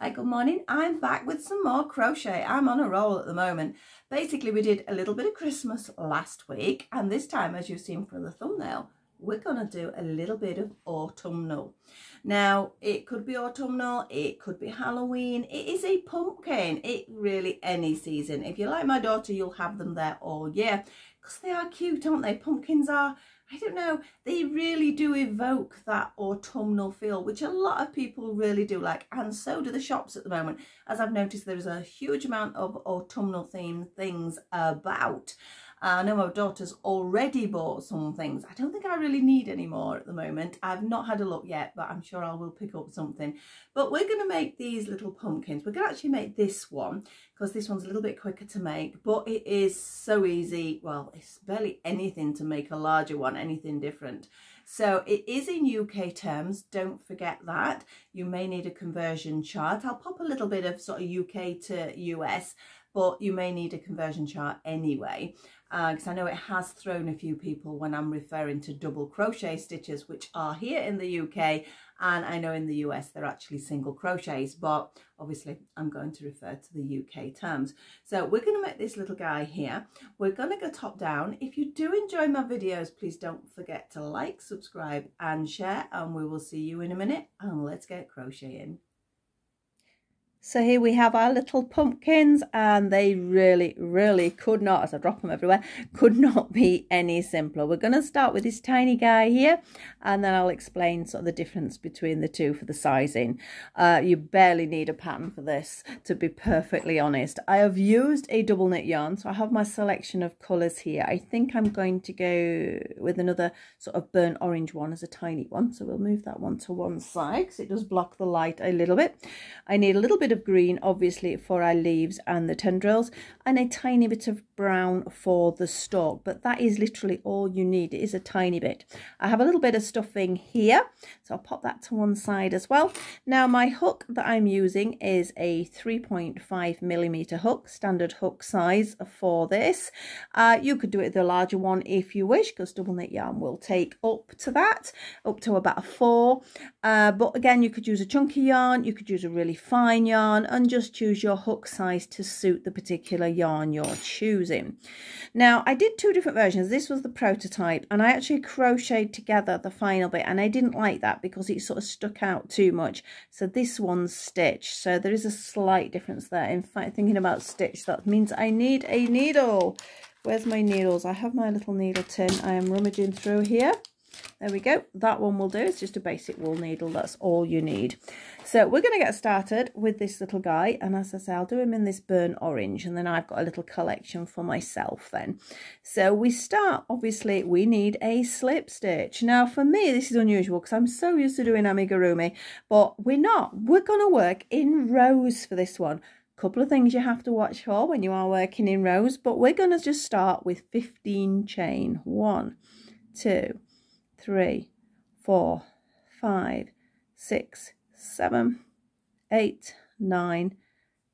Hi, good morning. I'm back with some more crochet. I'm on a roll at the moment. Basically, we did a little bit of Christmas last week, and this time, as you've seen from the thumbnail, we're going to do a little bit of autumnal. Now, it could be autumnal, it could be Halloween, it is a pumpkin, it really any season. If you like my daughter, you'll have them there all year, because they are cute, aren't they? Pumpkins are I don't know, they really do evoke that autumnal feel, which a lot of people really do like, and so do the shops at the moment. As I've noticed, there's a huge amount of autumnal themed things about. Uh, I know my daughter's already bought some things. I don't think I really need any more at the moment. I've not had a look yet, but I'm sure I will pick up something. But we're going to make these little pumpkins. We're going to actually make this one because this one's a little bit quicker to make, but it is so easy. Well, it's barely anything to make a larger one, anything different. So it is in UK terms, don't forget that. You may need a conversion chart. I'll pop a little bit of sort of UK to US, but you may need a conversion chart anyway because uh, I know it has thrown a few people when I'm referring to double crochet stitches which are here in the UK and I know in the US they're actually single crochets but obviously I'm going to refer to the UK terms. So we're going to make this little guy here. We're going to go top down. If you do enjoy my videos please don't forget to like, subscribe and share and we will see you in a minute and let's get crocheting. So here we have our little pumpkins and they really, really could not, as I drop them everywhere, could not be any simpler. We're going to start with this tiny guy here and then I'll explain sort of the difference between the two for the sizing. Uh, you barely need a pattern for this, to be perfectly honest. I have used a double knit yarn, so I have my selection of colours here. I think I'm going to go with another sort of burnt orange one as a tiny one. So we'll move that one to one side because it does block the light a little bit. I need a little bit of green, obviously, for our leaves and the tendrils, and a tiny bit of brown for the stalk. But that is literally all you need. It is a tiny bit. I have a little bit of stuffing here, so I'll pop that to one side as well. Now, my hook that I'm using is a 3.5 millimeter hook, standard hook size for this. Uh, you could do it a larger one if you wish, because double knit yarn will take up to that, up to about a four. Uh, but again, you could use a chunky yarn, you could use a really fine yarn, yarn and just choose your hook size to suit the particular yarn you're choosing. Now I did two different versions. This was the prototype and I actually crocheted together the final bit and I didn't like that because it sort of stuck out too much. So this one's stitched. So there is a slight difference there. In fact, thinking about stitch, that means I need a needle. Where's my needles? I have my little needle tin I am rummaging through here. There we go. That one will do. It's just a basic wool needle. That's all you need. So we're going to get started with this little guy. And as I say, I'll do him in this burnt orange. And then I've got a little collection for myself then. So we start, obviously, we need a slip stitch. Now, for me, this is unusual because I'm so used to doing amigurumi. But we're not. We're going to work in rows for this one couple of things you have to watch for when you are working in rows but we're going to just start with 15 chain one two three, four, five, six, seven, eight, nine,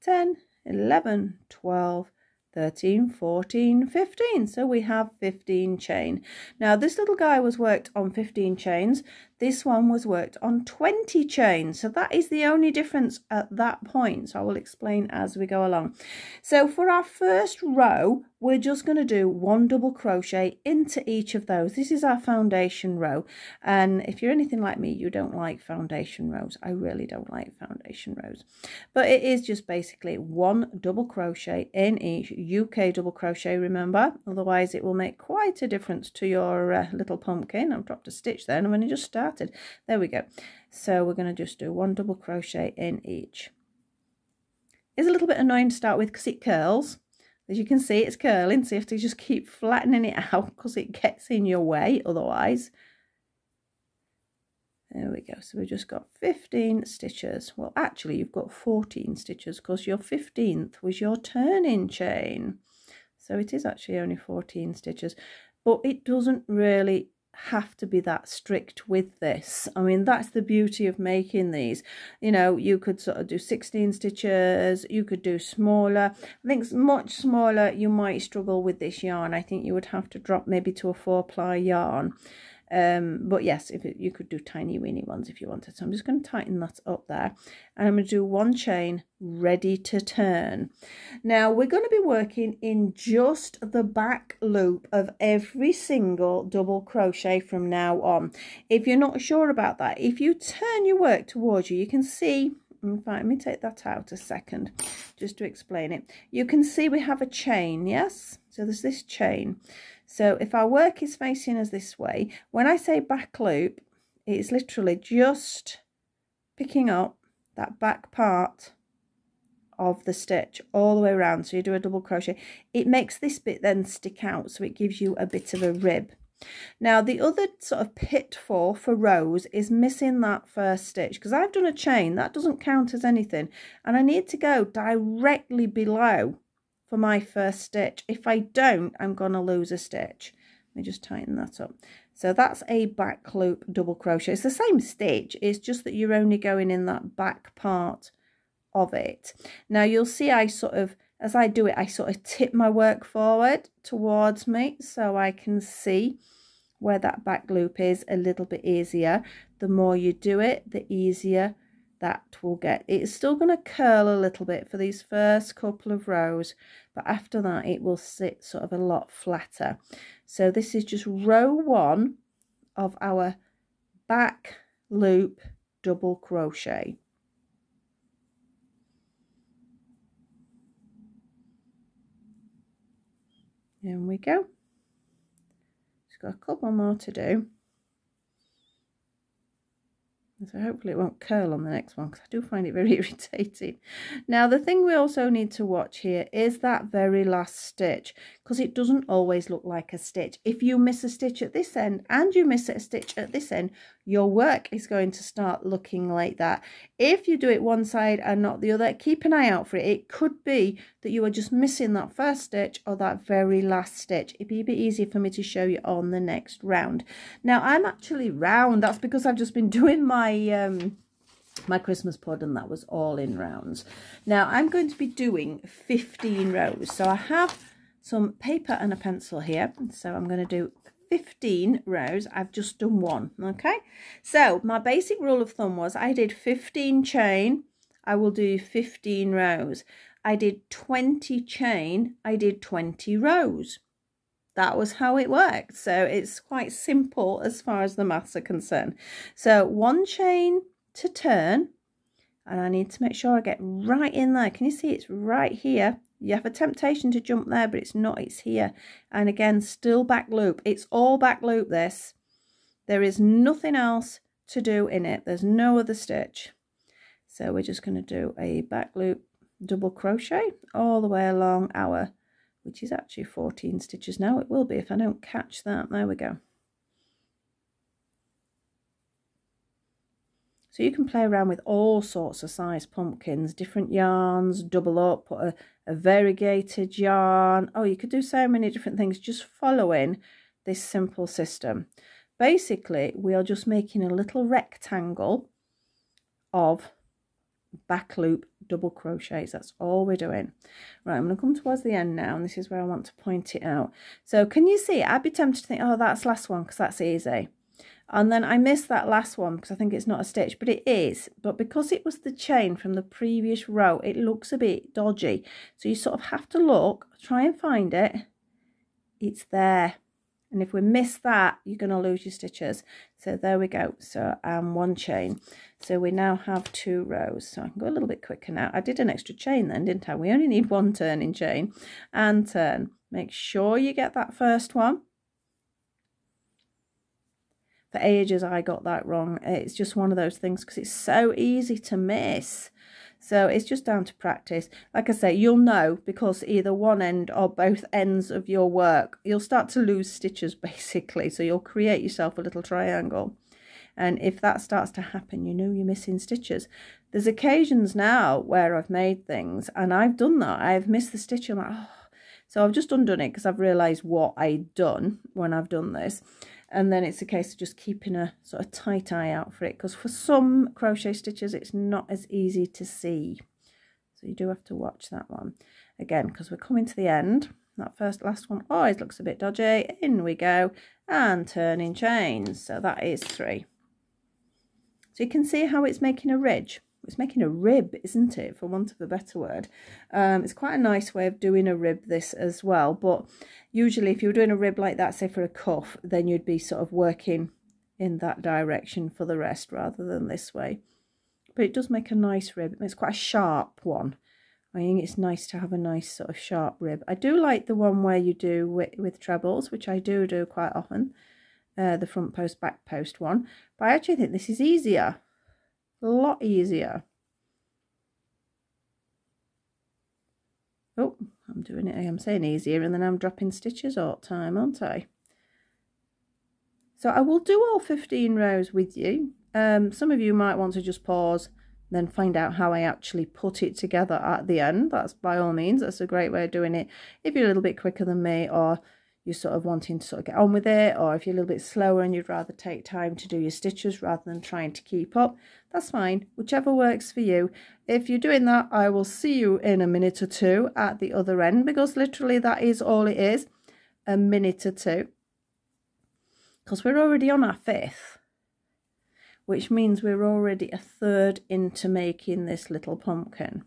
ten, eleven, twelve, 13, 14, 15. So we have 15 chain. Now this little guy was worked on 15 chains. This one was worked on 20 chains. So that is the only difference at that point. So I will explain as we go along. So for our first row, we're just going to do one double crochet into each of those. This is our foundation row. And if you're anything like me, you don't like foundation rows. I really don't like foundation rows. But it is just basically one double crochet in each UK double crochet, remember. Otherwise, it will make quite a difference to your uh, little pumpkin. I've dropped a stitch there and I've only just started. There we go. So we're going to just do one double crochet in each. It's a little bit annoying to start with because it curls as you can see, it's curling, so you have to just keep flattening it out because it gets in your way otherwise. There we go. So we've just got 15 stitches. Well, actually, you've got 14 stitches because your 15th was your turning chain. So it is actually only 14 stitches. But it doesn't really have to be that strict with this. I mean, that's the beauty of making these. You know, you could sort of do 16 stitches, you could do smaller. I think much smaller, you might struggle with this yarn. I think you would have to drop maybe to a four ply yarn. Um, but yes, if it, you could do tiny weeny ones if you wanted. So I'm just going to tighten that up there. And I'm going to do one chain ready to turn. Now we're going to be working in just the back loop of every single double crochet from now on. If you're not sure about that, if you turn your work towards you, you can see in fact, let me take that out a second just to explain it. You can see we have a chain, yes? So there's this chain. So if our work is facing us this way, when I say back loop, it's literally just picking up that back part of the stitch all the way around. So you do a double crochet. It makes this bit then stick out, so it gives you a bit of a rib. Now the other sort of pitfall for rows is missing that first stitch because I've done a chain that doesn't count as anything and I need to go directly below for my first stitch. If I don't I'm going to lose a stitch. Let me just tighten that up. So that's a back loop double crochet. It's the same stitch, it's just that you're only going in that back part of it. Now you'll see I sort of, as I do it, I sort of tip my work forward towards me so I can see where that back loop is a little bit easier. The more you do it, the easier that will get. It's still going to curl a little bit for these first couple of rows, but after that it will sit sort of a lot flatter. So this is just row one of our back loop double crochet. There we go just got a couple more to do. So hopefully it won't curl on the next one because I do find it very irritating. Now the thing we also need to watch here is that very last stitch because it doesn't always look like a stitch. If you miss a stitch at this end and you miss a stitch at this end, your work is going to start looking like that. If you do it one side and not the other, keep an eye out for it. It could be that you are just missing that first stitch or that very last stitch. It'd be a bit easier for me to show you on the next round. Now I'm actually round. That's because I've just been doing my... Um, my Christmas pod and that was all in rounds. Now I'm going to be doing 15 rows. So I have some paper and a pencil here. So I'm going to do 15 rows. I've just done one, okay? So my basic rule of thumb was I did 15 chain, I will do 15 rows. I did 20 chain, I did 20 rows. That was how it worked. So it's quite simple as far as the maths are concerned. So one chain to turn, and I need to make sure I get right in there. Can you see it's right here? You have a temptation to jump there, but it's not. It's here. And again, still back loop. It's all back loop, this. There is nothing else to do in it. There's no other stitch. So we're just going to do a back loop double crochet all the way along our, which is actually 14 stitches now. It will be if I don't catch that. There we go. So you can play around with all sorts of size pumpkins, different yarns, double up, put a, a variegated yarn. Oh, you could do so many different things just following this simple system. Basically, we are just making a little rectangle of back loop double crochets. That's all we're doing. Right, I'm going to come towards the end now, and this is where I want to point it out. So can you see? I'd be tempted to think, oh, that's last one because that's easy. And then I missed that last one because I think it's not a stitch, but it is. But because it was the chain from the previous row, it looks a bit dodgy. So you sort of have to look, try and find it. It's there. And if we miss that, you're going to lose your stitches. So there we go. So um, one chain. So we now have two rows. So I can go a little bit quicker now. I did an extra chain then, didn't I? We only need one turning chain and turn. Make sure you get that first one for ages I got that wrong. It's just one of those things because it's so easy to miss. So it's just down to practice. Like I say, you'll know because either one end or both ends of your work, you'll start to lose stitches basically. So you'll create yourself a little triangle. And if that starts to happen, you know you're missing stitches. There's occasions now where I've made things and I've done that. I've missed the stitch. I'm like, oh. So I've just undone it because I've realised what I'd done when I've done this and then it's a case of just keeping a sort of tight eye out for it because for some crochet stitches it's not as easy to see so you do have to watch that one again because we're coming to the end that first last one always looks a bit dodgy in we go and turning chains. So that is three. So you can see how it's making a ridge. It's making a rib, isn't it, for want of a better word. Um, it's quite a nice way of doing a rib, this as well. But usually if you were doing a rib like that, say for a cuff, then you'd be sort of working in that direction for the rest rather than this way. But it does make a nice rib. It's quite a sharp one. I think it's nice to have a nice sort of sharp rib. I do like the one where you do with, with trebles, which I do do quite often. Uh, the front post, back post one. But I actually think this is easier. A lot easier. Oh, I'm doing it. I'm saying easier and then I'm dropping stitches all the time, aren't I? So I will do all 15 rows with you. Um, some of you might want to just pause then find out how I actually put it together at the end. That's by all means, that's a great way of doing it. If you're a little bit quicker than me or you're sort of wanting to sort of get on with it or if you're a little bit slower and you'd rather take time to do your stitches rather than trying to keep up, that's fine. Whichever works for you. If you're doing that, I will see you in a minute or two at the other end because literally that is all it is, a minute or two. Because we're already on our fifth which means we're already a third into making this little pumpkin.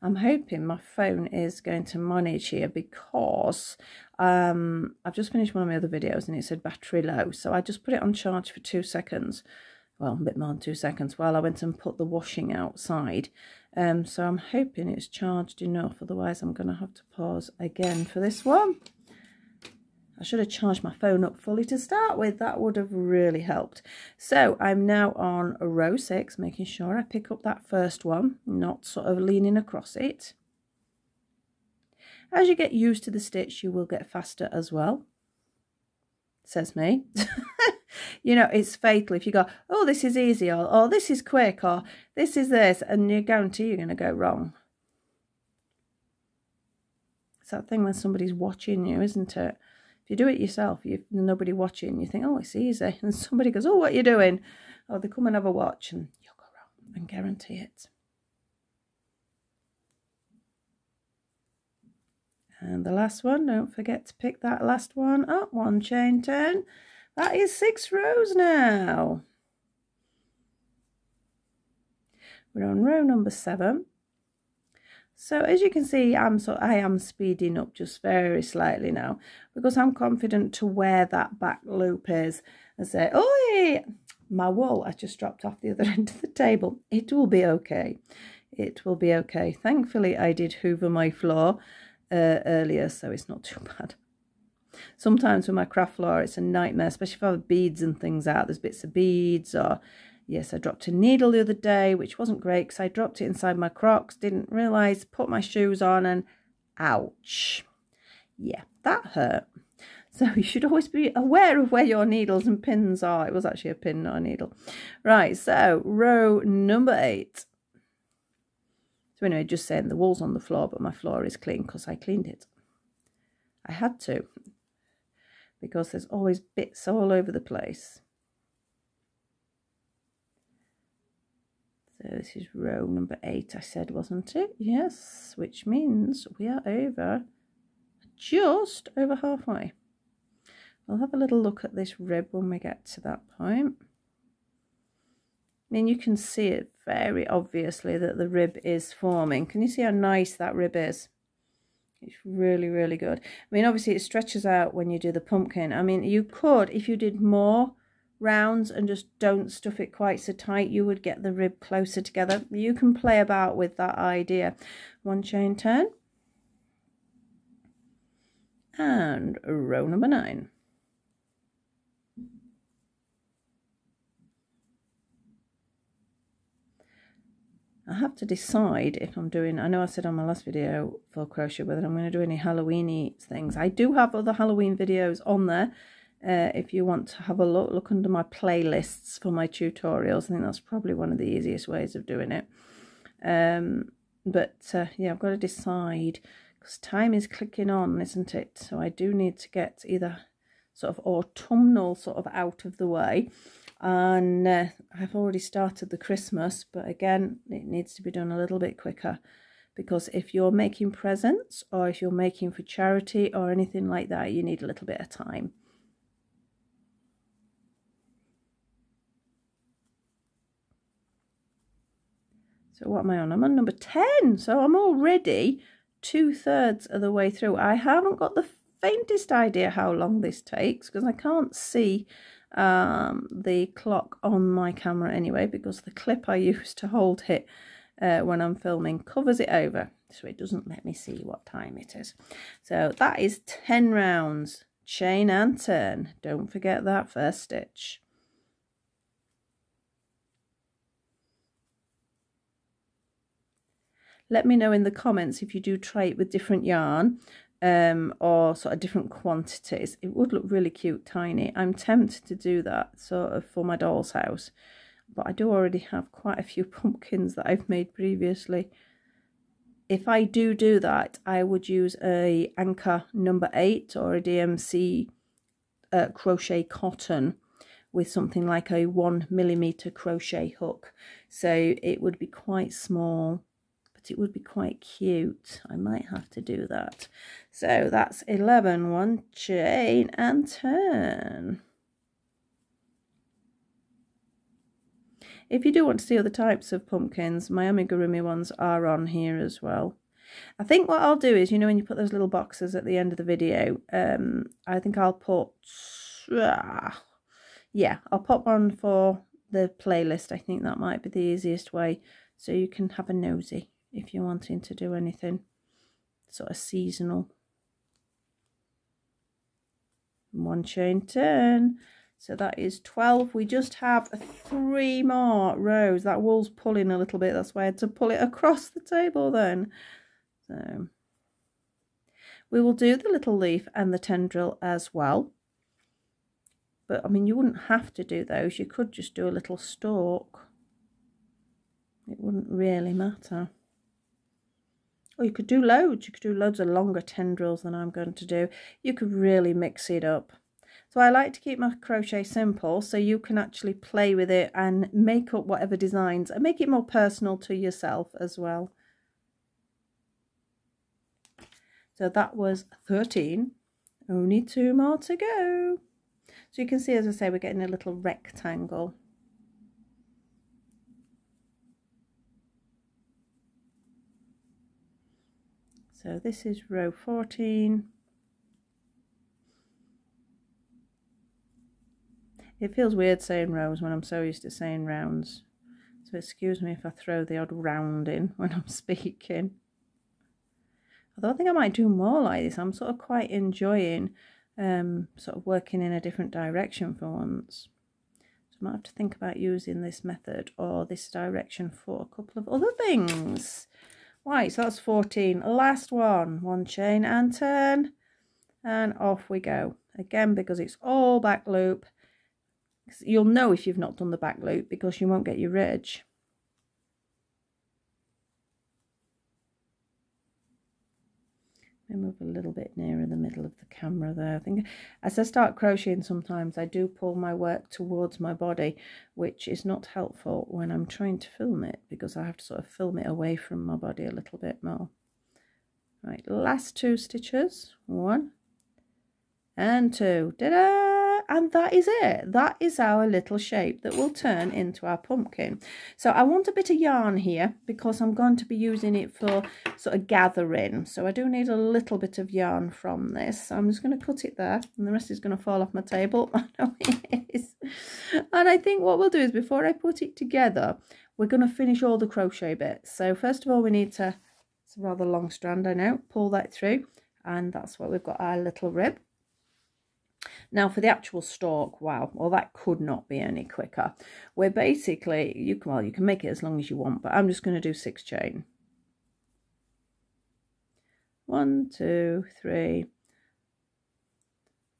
I'm hoping my phone is going to manage here because um, I've just finished one of my other videos and it said battery low. So I just put it on charge for two seconds. Well, a bit more than two seconds while I went and put the washing outside. Um, so I'm hoping it's charged enough. Otherwise, I'm going to have to pause again for this one. I should have charged my phone up fully to start with. That would have really helped. So I'm now on row six, making sure I pick up that first one, not sort of leaning across it. As you get used to the stitch, you will get faster as well, says me. you know, it's fatal if you go, oh, this is easy, or oh, this is quick, or this is this, and you're guarantee you're going to go wrong. It's that thing when somebody's watching you, isn't it? If you do it yourself, you've nobody watching, you think, oh, it's easy. And somebody goes, oh, what are you doing? Oh, they come and have a watch and you'll go wrong and guarantee it. And the last one, don't forget to pick that last one up. One chain turn. That is six rows now. We're on row number seven. So as you can see, I'm so I am speeding up just very slightly now because I'm confident to where that back loop is and say, oh, my wool, I just dropped off the other end of the table. It will be okay. It will be okay. Thankfully, I did hoover my floor uh, earlier, so it's not too bad. Sometimes with my craft floor, it's a nightmare, especially if I have beads and things out. There's bits of beads or Yes, I dropped a needle the other day, which wasn't great because I dropped it inside my Crocs, didn't realise, put my shoes on and ouch. Yeah, that hurt. So you should always be aware of where your needles and pins are. It was actually a pin, not a needle. Right, so row number eight. So anyway, just saying the wool's on the floor, but my floor is clean because I cleaned it. I had to because there's always bits all over the place. So this is row number eight, I said, wasn't it? Yes, which means we are over, just over halfway. We'll have a little look at this rib when we get to that point. I mean, you can see it very obviously that the rib is forming. Can you see how nice that rib is? It's really, really good. I mean, obviously it stretches out when you do the pumpkin. I mean, you could, if you did more rounds and just don't stuff it quite so tight you would get the rib closer together. You can play about with that idea. One chain turn. And row number nine. I have to decide if I'm doing, I know I said on my last video for crochet whether I'm going to do any Halloweeny things. I do have other Halloween videos on there uh, if you want to have a look, look under my playlists for my tutorials. I think that's probably one of the easiest ways of doing it. Um, but uh, yeah, I've got to decide because time is clicking on, isn't it? So I do need to get either sort of autumnal sort of out of the way. And uh, I've already started the Christmas, but again, it needs to be done a little bit quicker because if you're making presents or if you're making for charity or anything like that you need a little bit of time so what am I on I'm on number 10 so I'm already two-thirds of the way through I haven't got the faintest idea how long this takes because I can't see um, the clock on my camera anyway because the clip I use to hold it uh, when I'm filming covers it over so it doesn't let me see what time it is. So that is 10 rounds, chain and turn. Don't forget that first stitch. Let me know in the comments if you do try it with different yarn um, or sort of different quantities. It would look really cute, tiny. I'm tempted to do that sort of for my doll's house. But I do already have quite a few pumpkins that I've made previously. If I do do that, I would use a Anchor number 8 or a DMC uh, crochet cotton with something like a 1 millimeter crochet hook. So it would be quite small it would be quite cute. I might have to do that. So that's 11, one chain and turn. If you do want to see other types of pumpkins, my amigurumi ones are on here as well. I think what I'll do is, you know, when you put those little boxes at the end of the video, um, I think I'll put, uh, yeah, I'll pop one for the playlist. I think that might be the easiest way so you can have a nosy if you're wanting to do anything sort of seasonal. One chain turn. So that is 12. We just have three more rows. That wool's pulling a little bit. That's why I had to pull it across the table then. So we will do the little leaf and the tendril as well. But I mean, you wouldn't have to do those. You could just do a little stalk. It wouldn't really matter. Or you could do loads. You could do loads of longer tendrils than I'm going to do. You could really mix it up. So I like to keep my crochet simple so you can actually play with it and make up whatever designs and make it more personal to yourself as well. So that was 13. Only two more to go. So you can see, as I say, we're getting a little rectangle. So this is row 14. It feels weird saying rows when I'm so used to saying rounds. So excuse me if I throw the odd round in when I'm speaking. Although I think I might do more like this. I'm sort of quite enjoying um, sort of working in a different direction for once. So I might have to think about using this method or this direction for a couple of other things. Right, so that's 14. Last one. One chain and turn. And off we go. Again, because it's all back loop. You'll know if you've not done the back loop because you won't get your ridge. I move a little bit nearer the middle of the camera there. I think as I start crocheting sometimes I do pull my work towards my body which is not helpful when I'm trying to film it because I have to sort of film it away from my body a little bit more. Right, last two stitches. One and two. Ta-da! And that is it. That is our little shape that will turn into our pumpkin. So I want a bit of yarn here because I'm going to be using it for sort of gathering. So I do need a little bit of yarn from this. So I'm just going to cut it there and the rest is going to fall off my table. I know it is. And I think what we'll do is before I put it together we're going to finish all the crochet bits. So first of all we need to it's a rather long strand I know pull that through. And that's what we've got our little rib now for the actual stalk, wow, well that could not be any quicker. We're basically, you can, well, you can make it as long as you want, but I'm just going to do six chain. One, two, three,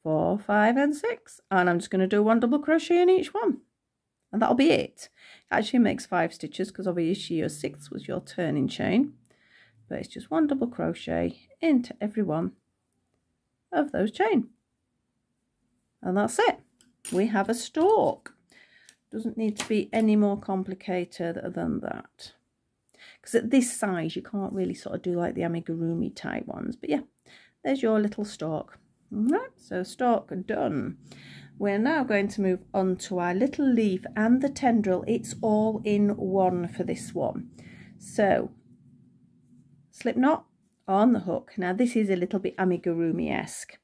four, five, and six. And I'm just going to do one double crochet in each one. And that'll be it. Actually makes five stitches because obviously your sixth was your turning chain. But it's just one double crochet into every one of those chain. And that's it. We have a stalk. Doesn't need to be any more complicated than that. because at this size you can't really sort of do like the amigurumi type ones. But yeah there's your little stalk. All right so stalk done. We're now going to move on to our little leaf and the tendril. It's all in one for this one. So slip knot on the hook. Now this is a little bit amigurumi-esque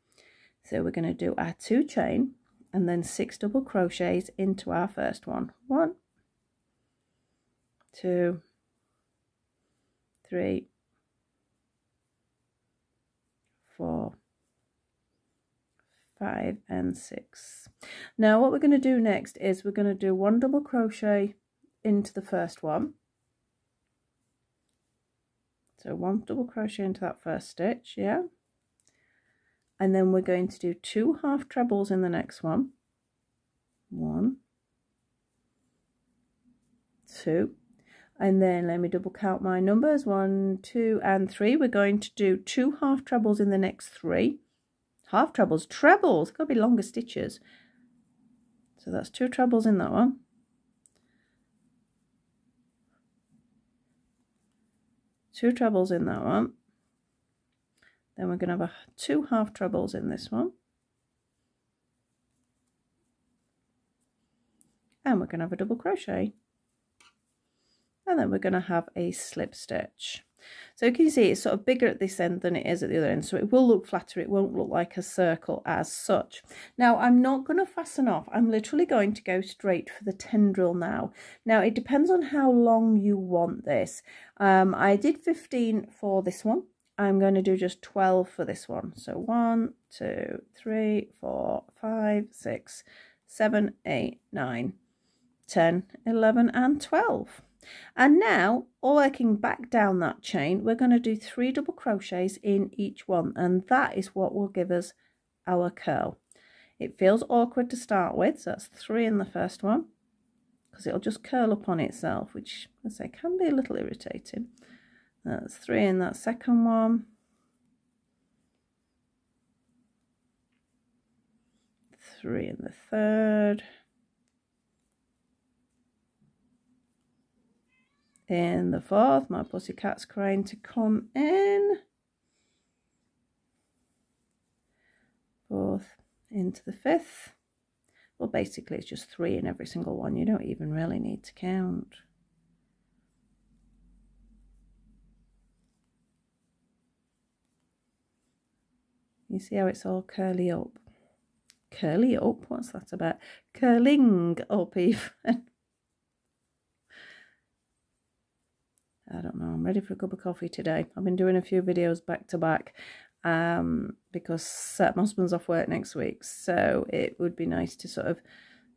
so we're going to do our two chain and then six double crochets into our first one. One, two, three, four, five and six. Now what we're going to do next is we're going to do one double crochet into the first one. So one double crochet into that first stitch, yeah and then we're going to do two half trebles in the next one. One. Two. And then let me double count my numbers. One two and three. We're going to do two half trebles in the next three. Half trebles. Trebles! To be longer stitches. So that's two trebles in that one. Two trebles in that one then we're going to have a, two half trebles in this one. And we're going to have a double crochet. And then we're going to have a slip stitch. So you can see it's sort of bigger at this end than it is at the other end. So it will look flatter. It won't look like a circle as such. Now I'm not going to fasten off. I'm literally going to go straight for the tendril now. Now it depends on how long you want this. Um, I did 15 for this one. I'm going to do just 12 for this one. So 1, 2, 3, 4, 5, 6, 7, 8, 9, 10, 11 and 12. And now, all working back down that chain, we're going to do three double crochets in each one. And that is what will give us our curl. It feels awkward to start with, so that's three in the first one. Because it'll just curl up on itself, which, as I say, can be a little irritating. That's three in that second one. Three in the third. In the fourth, my pussycat's crying to come in. Fourth into the fifth. Well, basically it's just three in every single one. You don't even really need to count. You see how it's all curly up? Curly up? What's that about? Curling up even. I don't know. I'm ready for a cup of coffee today. I've been doing a few videos back to back um, because my husband's off work next week. So it would be nice to sort of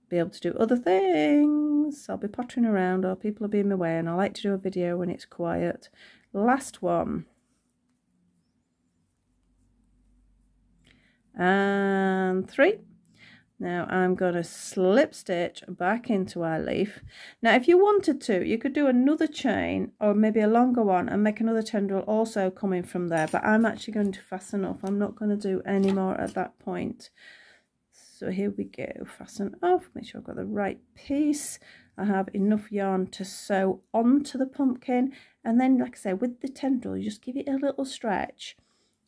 be able to do other things. I'll be pottering around or people will be in my way and I like to do a video when it's quiet. Last one. And three. Now I'm going to slip stitch back into our leaf. Now if you wanted to, you could do another chain or maybe a longer one and make another tendril also coming from there. But I'm actually going to fasten off. I'm not going to do any more at that point. So here we go, fasten off, make sure I've got the right piece. I have enough yarn to sew onto the pumpkin. And then, like I say, with the tendril, you just give it a little stretch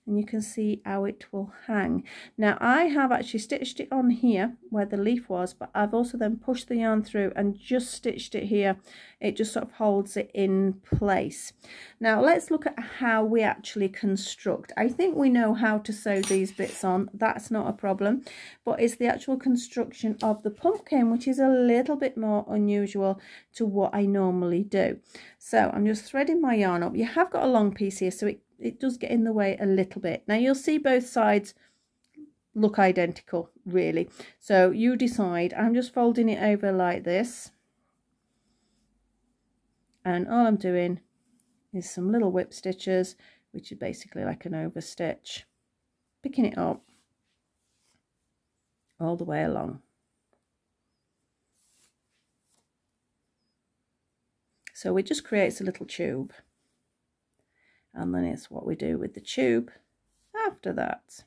and you can see how it will hang. Now I have actually stitched it on here where the leaf was but I've also then pushed the yarn through and just stitched it here. It just sort of holds it in place. Now let's look at how we actually construct. I think we know how to sew these bits on. That's not a problem. But it's the actual construction of the pumpkin which is a little bit more unusual to what I normally do. So I'm just threading my yarn up. You have got a long piece here so it it does get in the way a little bit. Now you'll see both sides look identical really. So you decide. I'm just folding it over like this. And all I'm doing is some little whip stitches, which is basically like an over stitch. Picking it up all the way along. So it just creates a little tube and then it's what we do with the tube after that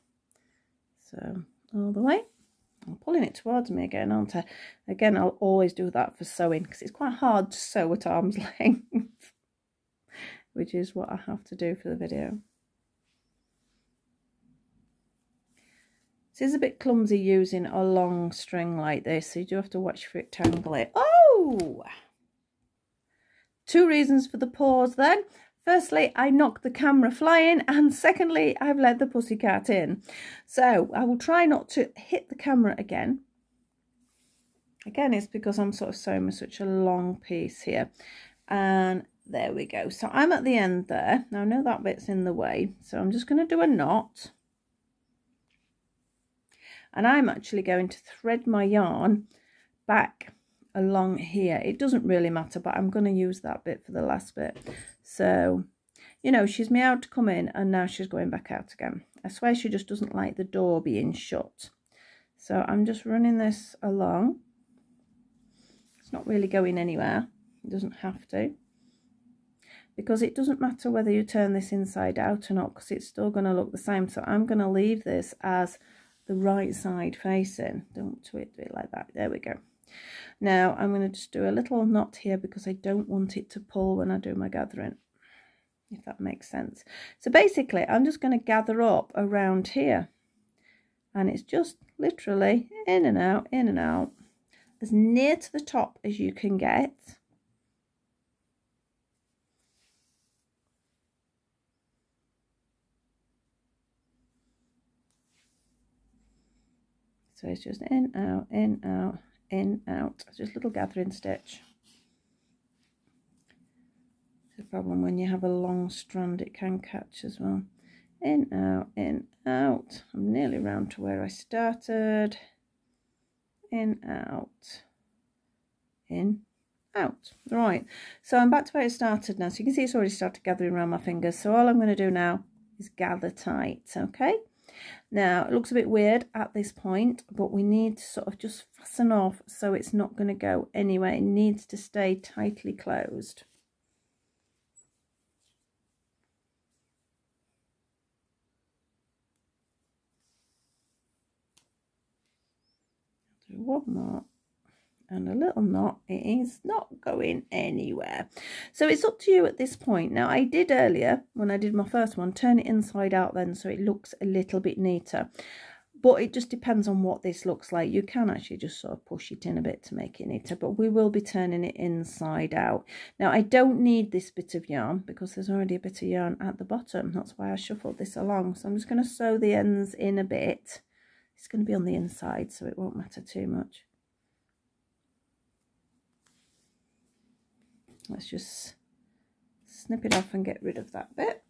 so all the way I'm pulling it towards me again aren't I again I'll always do that for sewing because it's quite hard to sew at arm's length which is what I have to do for the video. This is a bit clumsy using a long string like this, so you do have to watch for it tangle it. Oh! Two reasons for the pause then. Firstly, I knocked the camera flying, and secondly, I've let the pussycat in. So I will try not to hit the camera again. Again, it's because I'm sort of sewing such a long piece here. And there we go. So I'm at the end there. Now I know that bit's in the way, so I'm just going to do a knot and I'm actually going to thread my yarn back along here. It doesn't really matter but I'm going to use that bit for the last bit. So you know she's meowed to come in and now she's going back out again. I swear she just doesn't like the door being shut. So I'm just running this along. It's not really going anywhere. It doesn't have to. Because it doesn't matter whether you turn this inside out or not because it's still going to look the same. So I'm going to leave this as the right side facing. Don't twist it like that. There we go. Now I'm going to just do a little knot here because I don't want it to pull when I do my gathering, if that makes sense. So basically I'm just going to gather up around here and it's just literally in and out, in and out, as near to the top as you can get. So it's just in, out, in, out, in, out. Just a little gathering stitch. It's a problem when you have a long strand, it can catch as well. In, out, in, out. I'm nearly round to where I started. In, out, in, out. Right, so I'm back to where it started now. So you can see it's already started gathering around my fingers. So all I'm going to do now is gather tight, okay? Now, it looks a bit weird at this point, but we need to sort of just fasten off so it's not going to go anywhere. It needs to stay tightly closed. Do one more and a little knot it is not going anywhere so it's up to you at this point now i did earlier when i did my first one turn it inside out then so it looks a little bit neater but it just depends on what this looks like. You can actually just sort of push it in a bit to make it neater but we will be turning it inside out. Now i don't need this bit of yarn because there's already a bit of yarn at the bottom. That's why i shuffled this along. So i'm just going to sew the ends in a bit. It's going to be on the inside so it won't matter too much. Let's just snip it off and get rid of that bit.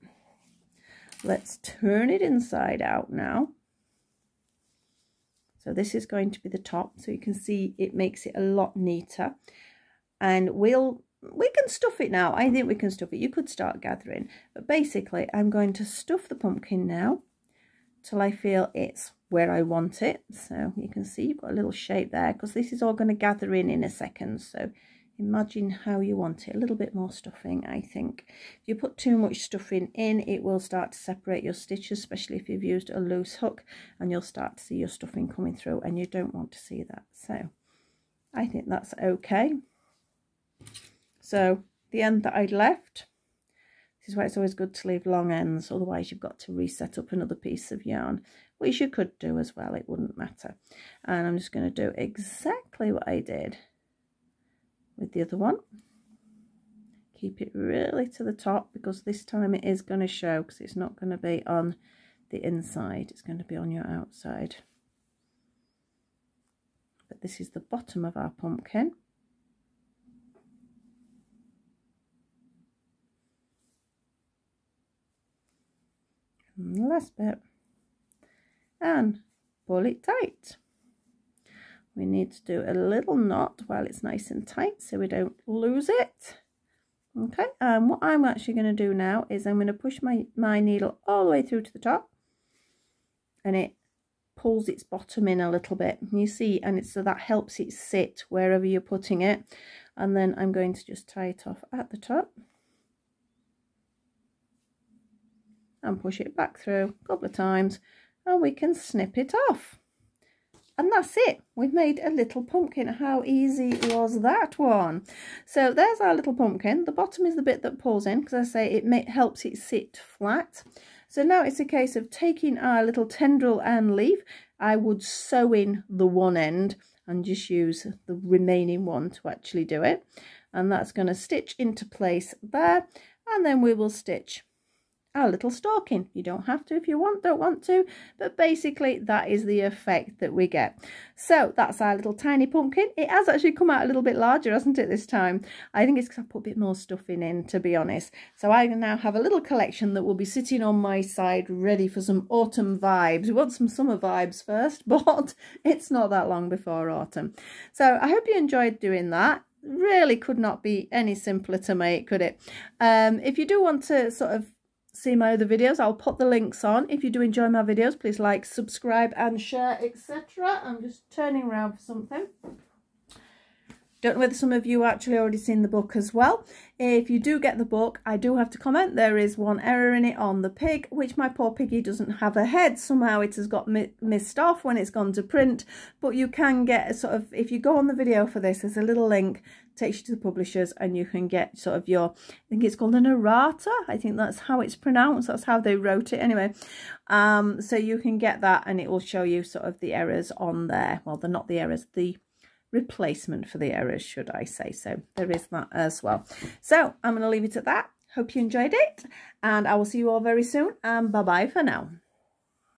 Let's turn it inside out now so this is going to be the top so you can see it makes it a lot neater. And we'll we can stuff it now. I think we can stuff it. You could start gathering. But basically I'm going to stuff the pumpkin now till I feel it's where I want it. So you can see you've got a little shape there because this is all going to gather in in a second. So imagine how you want it. A little bit more stuffing I think. If you put too much stuffing in it will start to separate your stitches especially if you've used a loose hook and you'll start to see your stuffing coming through and you don't want to see that. So I think that's okay. So the end that I'd left. This is why it's always good to leave long ends otherwise you've got to reset up another piece of yarn which you could do as well it wouldn't matter. And I'm just going to do exactly what I did with the other one. Keep it really to the top because this time it is going to show because it's not going to be on the inside. It's going to be on your outside. But this is the bottom of our pumpkin. And the last bit. And pull it tight we need to do a little knot while it's nice and tight so we don't lose it. Okay and what I'm actually going to do now is I'm going to push my my needle all the way through to the top and it pulls its bottom in a little bit. You see and it's so that helps it sit wherever you're putting it. And then I'm going to just tie it off at the top and push it back through a couple of times and we can snip it off and that's it. We've made a little pumpkin. How easy was that one? So there's our little pumpkin. The bottom is the bit that pulls in because i say it may, helps it sit flat. So now it's a case of taking our little tendril and leaf. I would sew in the one end and just use the remaining one to actually do it. And that's going to stitch into place there. And then we will stitch a little stocking. You don't have to if you want, don't want to, but basically that is the effect that we get. So that's our little tiny pumpkin. It has actually come out a little bit larger, hasn't it, this time? I think it's because I put a bit more stuffing in, to be honest. So I now have a little collection that will be sitting on my side ready for some autumn vibes. We want some summer vibes first, but it's not that long before autumn. So I hope you enjoyed doing that really could not be any simpler to make could it um if you do want to sort of see my other videos i'll put the links on if you do enjoy my videos please like subscribe and share etc i'm just turning around for something don't know whether some of you actually already seen the book as well. If you do get the book, I do have to comment. There is one error in it on the pig, which my poor piggy doesn't have a head. Somehow it has got mi missed off when it's gone to print. But you can get a sort of, if you go on the video for this, there's a little link takes you to the publishers and you can get sort of your, I think it's called an errata. I think that's how it's pronounced. That's how they wrote it anyway. Um, so you can get that and it will show you sort of the errors on there. Well, they're not the errors, the replacement for the errors, should I say. So there is that as well. So I'm going to leave it at that. Hope you enjoyed it and I will see you all very soon and bye-bye for now.